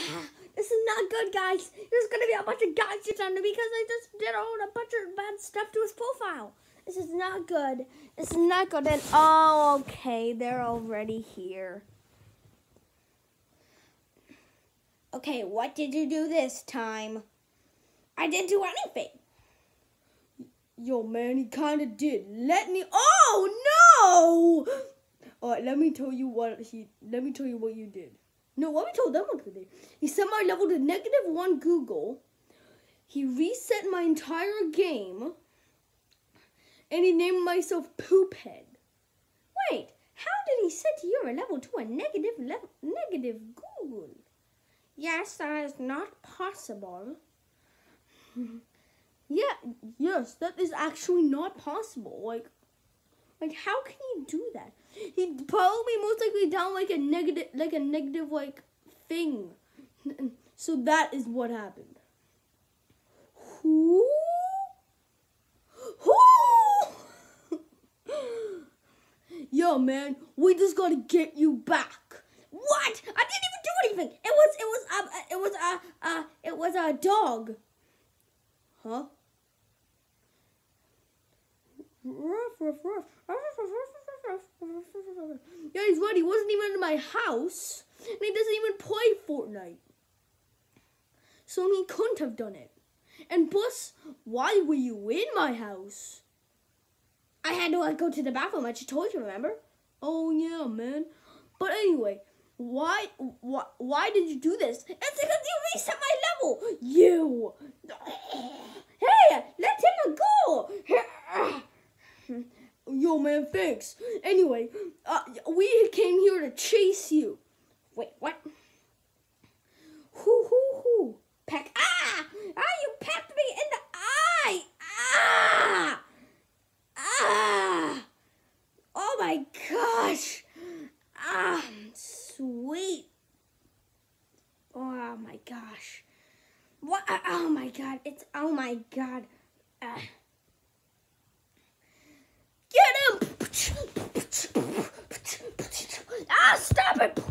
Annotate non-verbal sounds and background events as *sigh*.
*laughs* this is not good, guys. There's gonna be a bunch of gadgets on it because I just did all a bunch of bad stuff to his profile. This is not good. This is not good. And oh, okay, they're already here. Okay, what did you do this time? I didn't do anything. Yo, man, he kind of did. Let me. Oh no! *gasps* All right, let me tell you what he. Let me tell you what you did. No, let me tell them what you did. He set my level to negative one Google. He reset my entire game, and he named myself Poophead. Wait, how did he set your level to a negative level, negative Google? Yes, that is not possible. *laughs* yeah, yes, that is actually not possible. Like, like how can he do that? He probably most likely down like a negative, like a negative like thing. *laughs* So that is what happened. Who? Who? *laughs* Yo, man, we just gotta get you back. What? I didn't even do anything. It was, it was, uh, it was, uh, uh, it was a dog. Huh? Ruff, ruff, ruff. Yeah, he's right. He wasn't even in my house, and he doesn't even play Fortnite. So he couldn't have done it. And plus, why were you in my house? I had to like, go to the bathroom. I just told you, remember? Oh yeah, man. But anyway, why, why, why did you do this? It's because you reset my level. You. Hey, let him go. Yo, man, thanks. Anyway, uh, we came here to chase you. Wait, what? Hoo, hoo, hoo. Peck. Ah! Ah, you pecked me in the eye. Ah! Ah! Oh my gosh. Ah, sweet. Oh my gosh. What? Oh my god. It's, oh my god. Uh, but.